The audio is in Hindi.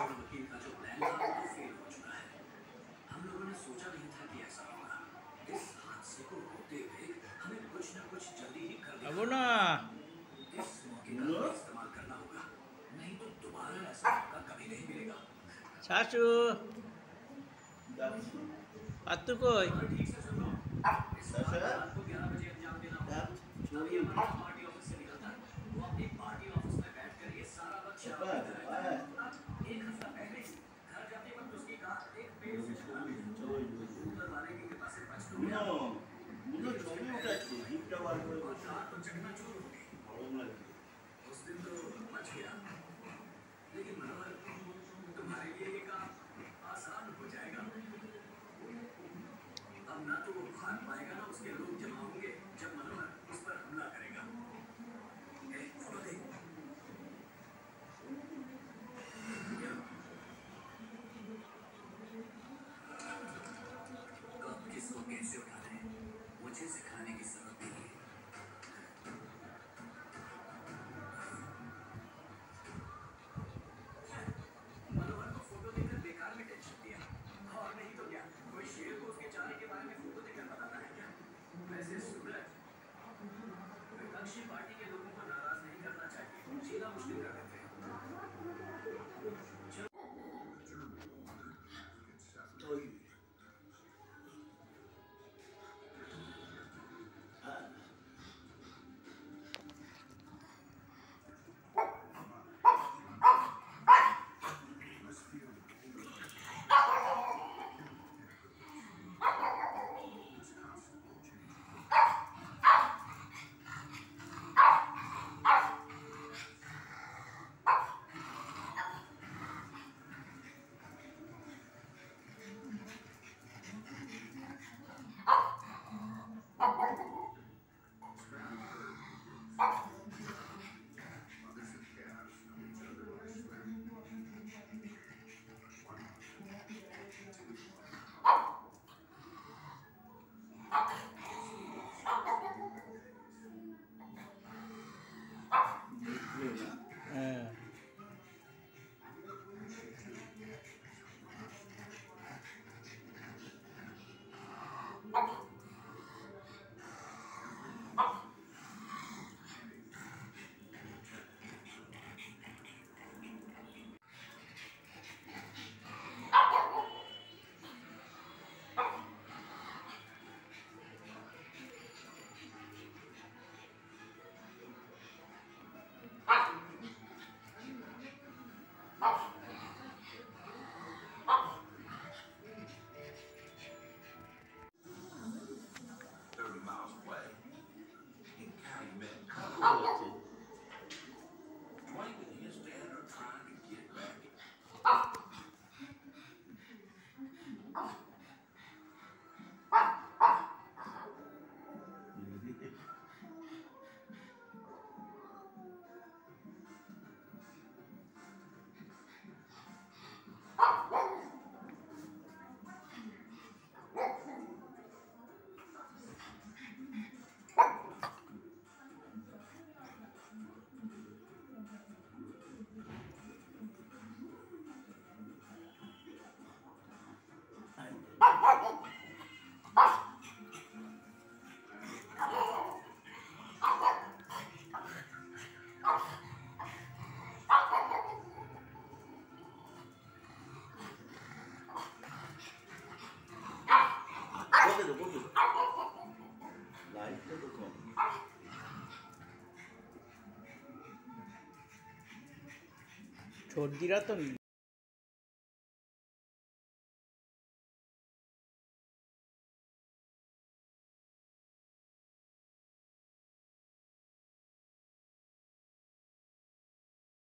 और वकील का जो प्लान था वो फेल हो चुका है हम लोगों ने। सोचा नहीं था कि। ऐसा होगा इस हादसे को रोकते हुए हमें कुछ न कुछ जल्दी ही। कर देना ना इस मौके का इस्तेमाल करना होगा नहीं तो दोबारा ऐसा मौका कभी नहीं मिलेगा चाचू अत्तू को ठीक से सुनो सर आपको ग्यारह बजे अंजाम देना होगा तो वो किसान पाएगा ना उसके लोग जमा होंगे जब मनोहर সর্দিরা তো